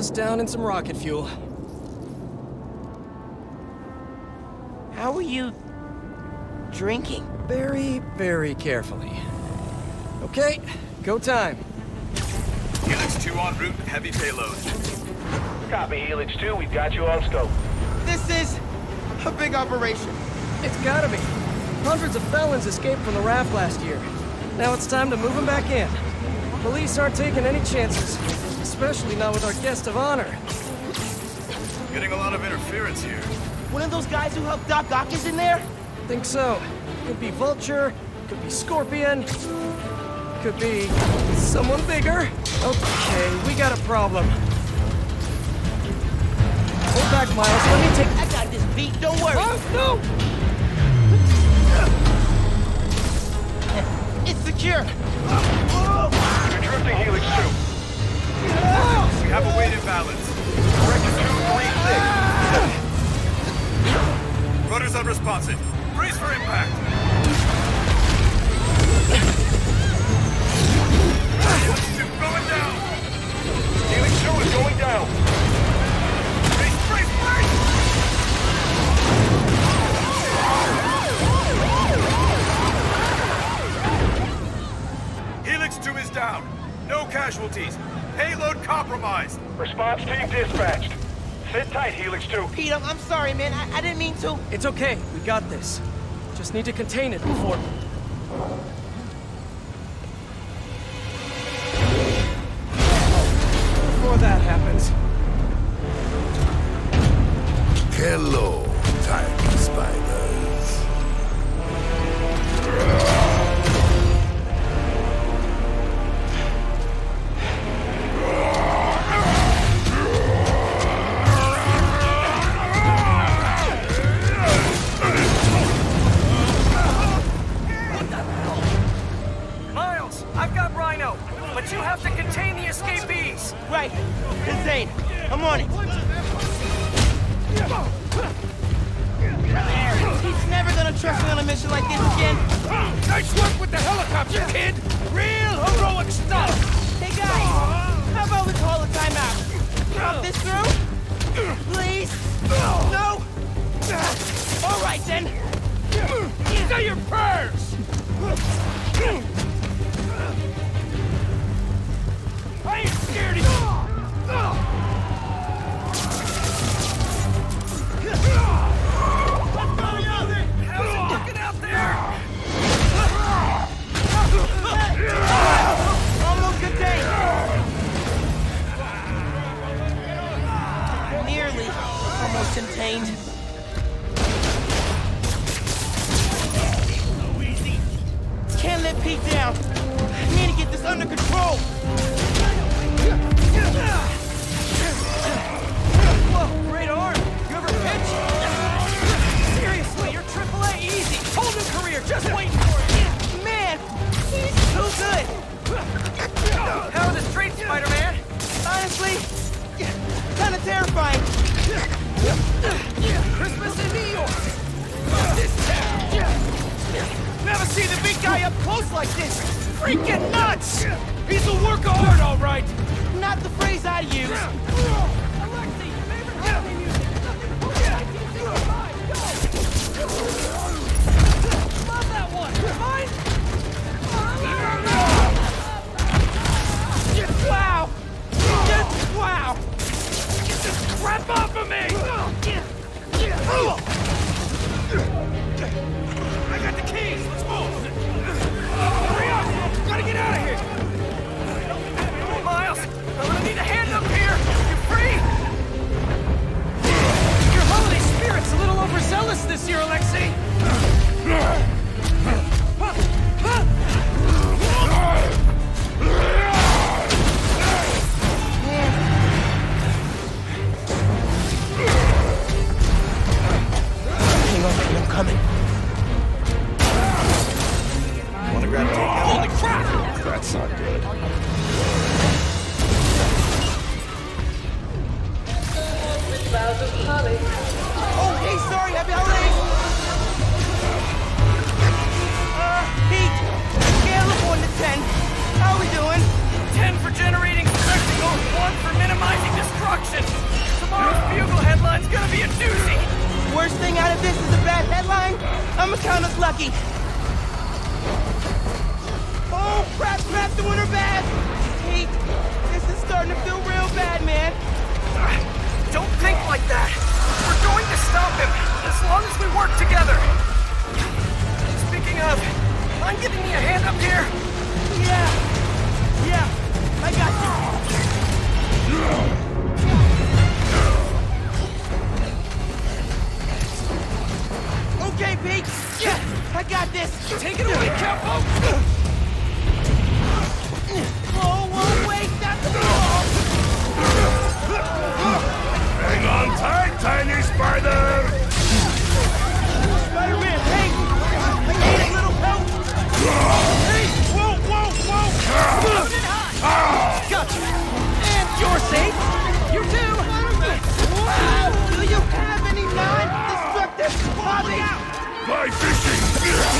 Just down in some rocket fuel. How are you drinking? Very, very carefully. Okay, go time. Helix 2 en route with heavy payload. Copy, Helix 2. We've got you on scope. This is a big operation. It's gotta be. Hundreds of felons escaped from the raft last year. Now it's time to move them back in. Police aren't taking any chances, especially not with our guest of honor. Getting a lot of interference here. One of those guys who helped Doc Ock is in there? Think so. Could be Vulture, could be Scorpion, could be someone bigger. Okay, we got a problem. Hold back, Miles. Let me take. I got this beat, don't worry. Oh, It's secure. You're drifting, Helix 2. We have a weight imbalance. Corrector 236. Rudder's unresponsive. Brace for impact. Tight, Helix 2. Pete, I'm, I'm sorry, man. I, I didn't mean to. It's okay. We got this. Just need to contain it before. Before that happens. Hello, tiny spiders. Rhino, but you have to contain the escapees. Right. Insane. I'm on it. He's never gonna trust me on a mission like this again. Nice work with the helicopter, kid! Real heroic stuff! Hey, guys. How about we call a timeout? Drop this through? Please? No? All right, then. Say your prayers! Scared of you! Worst thing out of this is a bad headline. I'ma count us lucky. Oh, crap, crap, doing her bad. Pete, this is starting to feel real bad, man. Don't think like that. We're going to stop him, as long as we work together. Speaking of, mind giving me a hand up here? Yeah, yeah, I got you. Yeah, I got this. Take it away, Capo! Oh, whoa, whoa, wait, that's the wall. Hang on tight, tiny spider! Spider-Man, hey! I need a little help! Hey! Whoa, whoa, whoa! Gotcha! And you're safe! You too! Wow! Do you have any non-destructive hobbies? Fly fishing!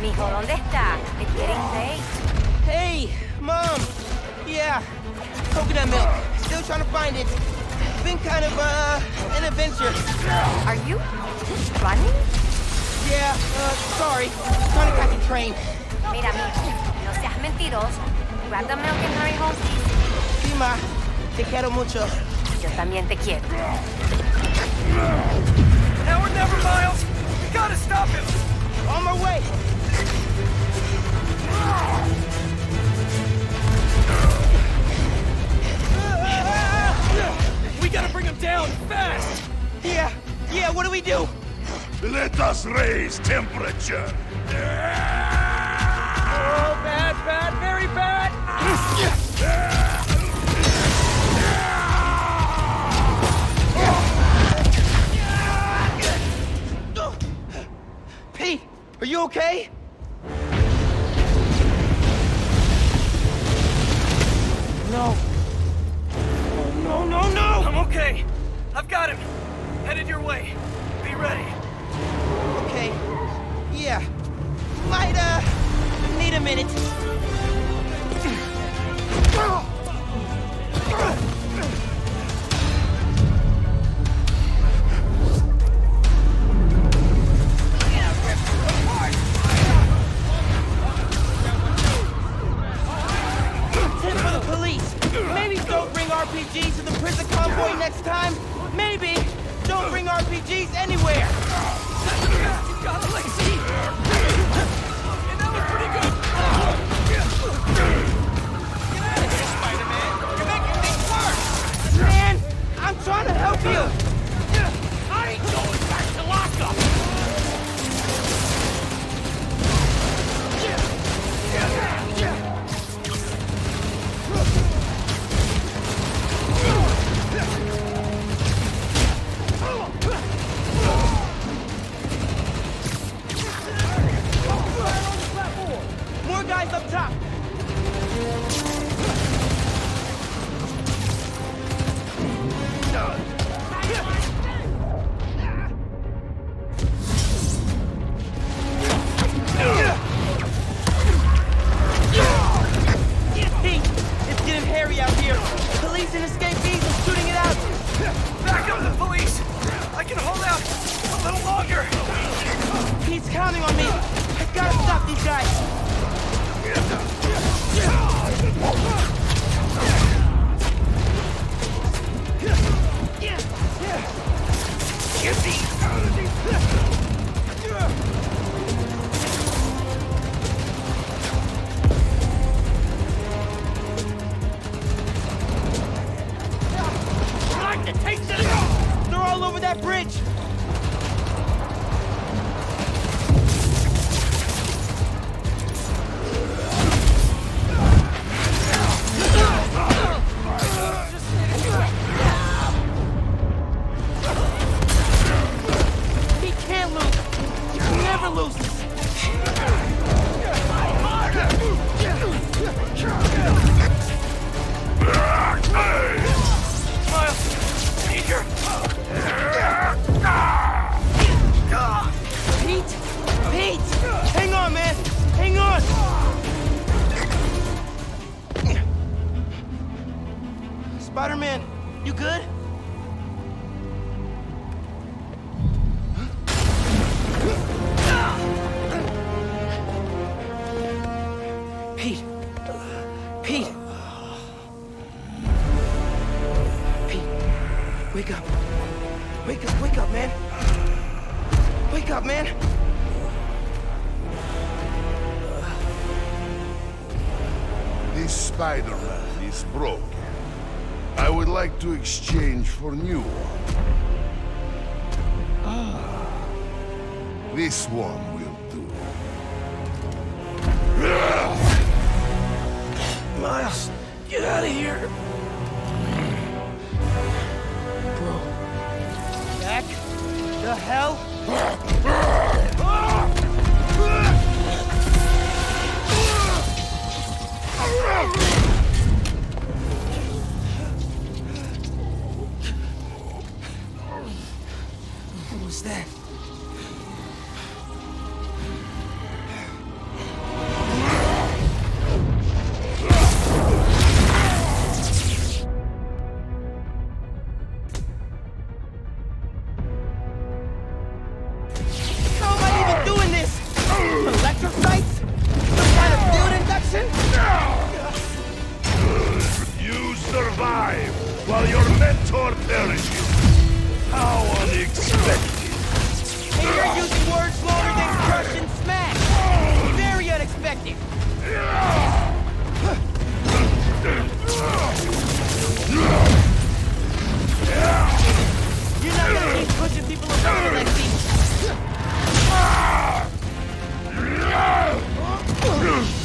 Mijo, ¿dónde está? It's getting late. Hey, Mom! Yeah, coconut milk. Still trying to find it. Been kind of, uh, an adventure. Are you running? Yeah, uh, sorry. Trying to catch a train. Mira, mijo, no seas mentiroso. Grab the milk and hurry home, please. Sí, ma. Te quiero mucho. Yo también te quiero. Now or never, Miles! We gotta stop him! On my way. We gotta bring him down, fast! Yeah, yeah, what do we do? Let us raise temperature! Oh, bad, bad, very bad! Pete, are you okay? No. Oh, no, no, no! I'm okay. I've got him. Headed your way. Be ready. Okay. Yeah. Might, uh, need a minute. Wake up. Wake up, wake up, man. Wake up, man. This Spider-Man is broken. I would like to exchange for new one. Ah. This one will do. Miles, get out of here. Hell induction? You survive while your mentor perishes. How unexpected. And you're using words longer than crush and smash. Very unexpected. You're not gonna keep pushing people around, Alexi. You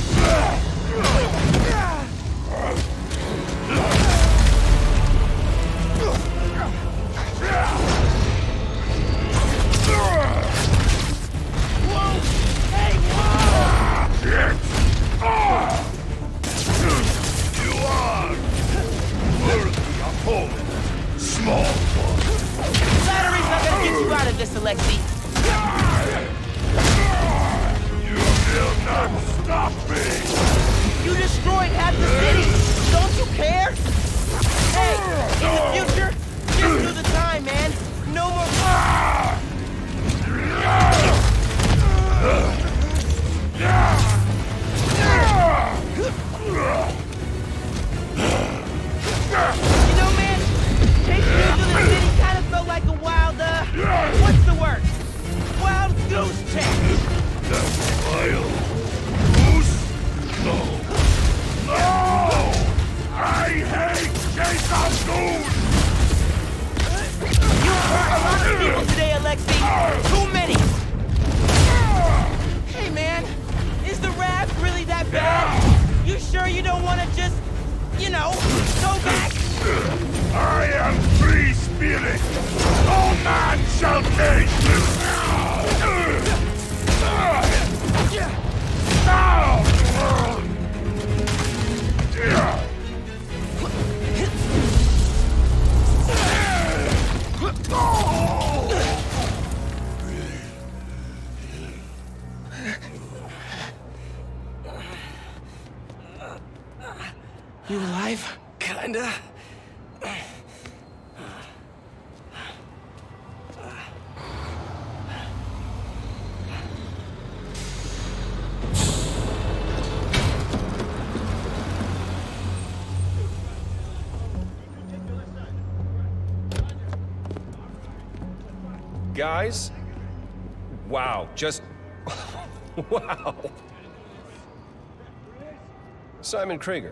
You alive? Kinda. Guys? Wow, just... wow. Simon Krieger,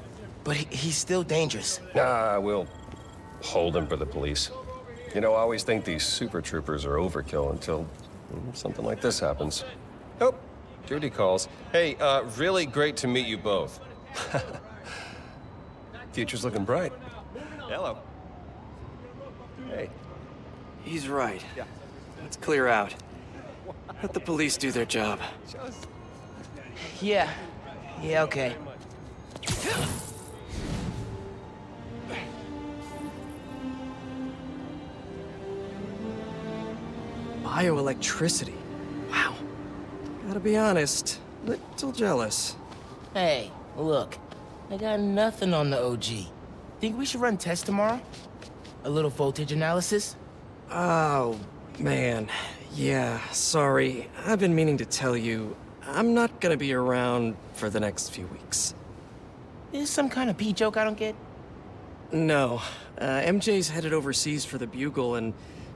but he, he's still dangerous. Nah, we'll hold him for the police. You know, I always think these super troopers are overkill until mm, something like this happens. Oh, Judy calls. Hey, uh, really great to meet you both. Future's looking bright. Hello. Hey. He's right. Let's clear out. Let the police do their job. Yeah. Yeah, okay. Bioelectricity. Wow. Gotta be honest, little jealous. Hey, look. I got nothing on the OG. Think we should run tests tomorrow? A little voltage analysis? Oh, man. Yeah, sorry. I've been meaning to tell you, I'm not gonna be around for the next few weeks. Is some kind of pee joke I don't get? No. Uh, MJ's headed overseas for the Bugle and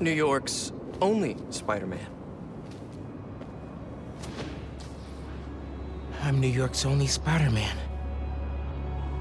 New York's only Spider-Man. I'm New York's only Spider-Man.